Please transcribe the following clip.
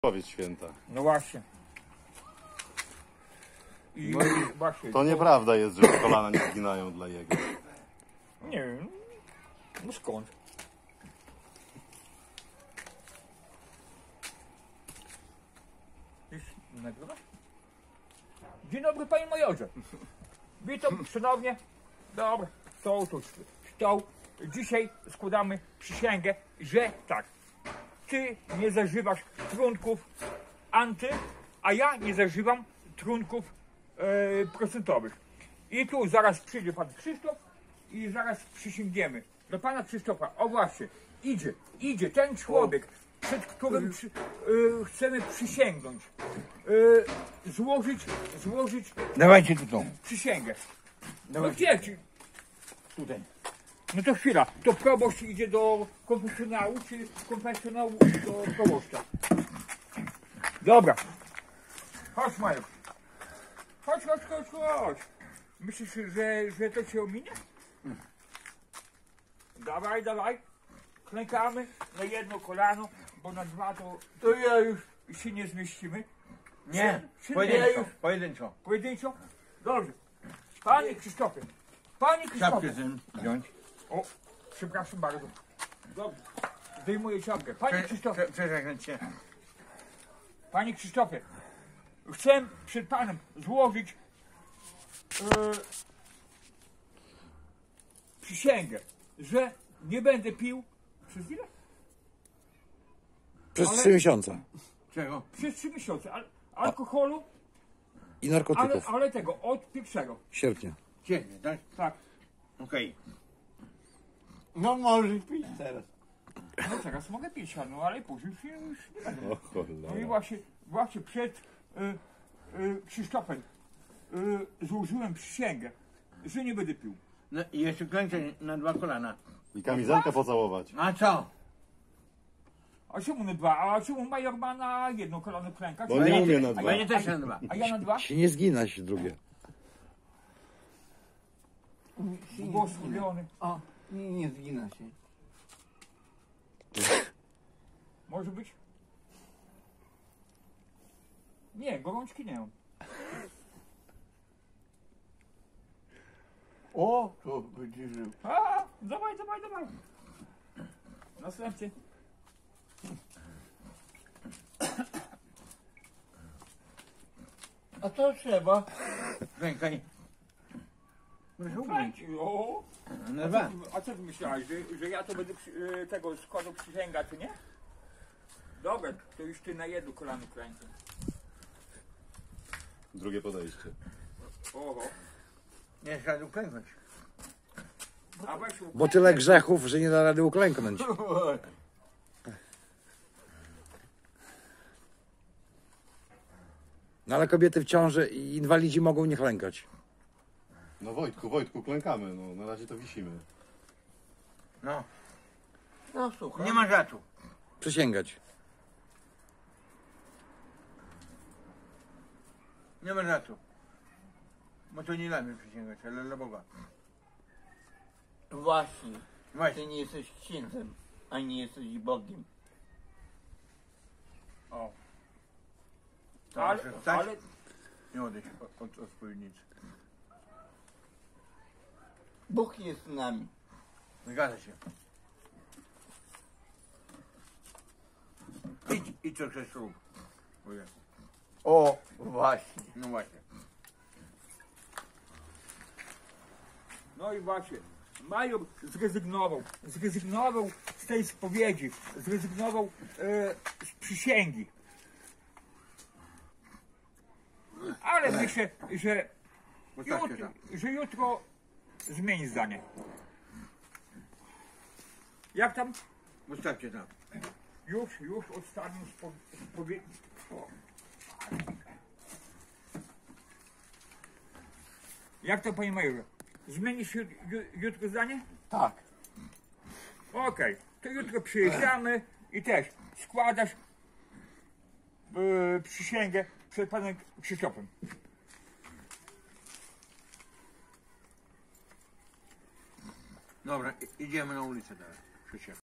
Powiedz święta. No właśnie. I właśnie. To nieprawda jest, że kolana nie zginają dla jego. Nie wiem. No skąd? Już nagrywasz? Dzień dobry panie majorze. Witam szanownie. Dobra, stoł tu stoł. Dzisiaj składamy przysięgę, że tak. Ty nie zażywasz trunków anty, a ja nie zażywam trunków e, procentowych. I tu zaraz przyjdzie pan Krzysztof i zaraz przysięgniemy. Do pana Krzysztofa, o właśnie, idzie, idzie ten człowiek, przed którym przy, e, chcemy przysięgnąć. E, złożyć, złożyć Dawajcie tu tą. przysięgę. No Dawajcie. gdzie ci? Tutaj. No to chwila, to proboszcz idzie do konfesjonału, czy konfesjonału do proboszcza? Dobra. Chodź Major. Chodź, chodź, chodź, chodź. Myślisz, że, że to cię ominie? Dawaj, dawaj. Klękamy na jedno kolano, bo na dwa to, to ja już się nie zmieścimy. Nie, Czy- pojedynczo, pojedynczo. Pojedynczo? Dobrze. Panie Krzysztofie. Panie Czapkę Krzysztofie. tym wziąć. O, przepraszam bardzo. Dobrze. Zdejmuję czapkę. Panie Krzysztofie. prze- Przeżegnać się. Panie Krzysztofie. Chcę przed panem złożyć e, przysięgę, że nie będę pił przez ile? Przez Ale- trzy miesiące. Czego? Przez trzy miesiące. Al, alkoholu, I ale, narkotyków. ale tego, od pierwszego. Sierpnia. Ciebie, tak? Tak. Okej. No możesz pić teraz. No teraz mogę pić, no ale później już, już nie będę. O No i cholera. właśnie, właśnie przed y, y, Krzysztofem y, złożyłem przysięgę, że nie będę pił. No i jeszcze klęczę na dwa kolana. I kamizelkę pocałować. A co? A czemu na dwa? A czemu major ma na jedno kolano klękać? Bo nie umie na a, dwa. Ja, też na dwa. a ja na dwa? Się nie zgina się drugie. Błogosławiony. O, nie, nie zgina się. Może być? Nie, gorączki nie. O, to będzie żył. A, dawaj, dawaj, dawaj. Następny. A co trzeba? Klękaj. Proszę ubrać. O, Na a, co, a co ty myślałeś, że, że ja to będę przy, y, tego składał przysięga, ty nie? Dobra, to już ty na jedno kolano kręcę. Drugie podejście. Oho. Nie tu klękać. A weź Bo tyle grzechów, że nie da rady uklęknąć. No ale kobiety w ciąży i inwalidzi mogą nie klękać. No Wojtku, Wojtku, klękamy. No, na razie to wisimy. No. No słuchaj. Nie ma żartu. Przysięgać. Nie ma żartu. Bo to nie dla mnie przysięgać, ale dla Boga. Właśnie, Właśnie. ty nie jesteś księdzem, ani nie jesteś Bogiem. O. To Ale, muszę wstać ale i odejść od, od, od spódnicy. Bóg jest z nami. Zgadza się. Idź, idź rób. Mówię. O, właśnie. No właśnie. No i właśnie, Major zrezygnował, zrezygnował z tej spowiedzi, zrezygnował e, z przysięgi. Ale myślę, że jutro, że jutro zmieni zdanie. Jak tam? Postawcie tam. Już, już odstawił spo, spowiedzi. O. Jak to panie majorze? Zmienisz jut, ju- jutro zdanie? Tak. Okej, to jutro przyjeżdżamy i też składasz yy, przysięgę przed panem Krzysztofem. Dobra, i- idziemy na ulicę teraz. Krzysiek.